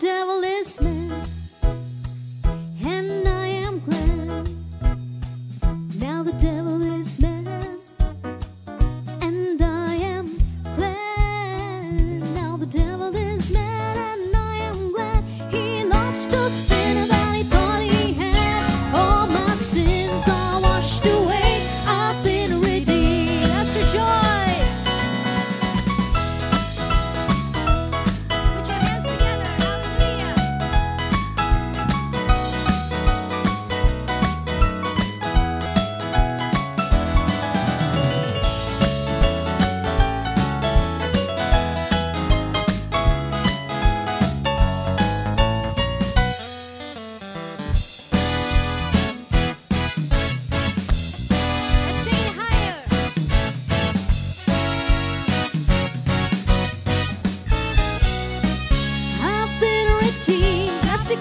devil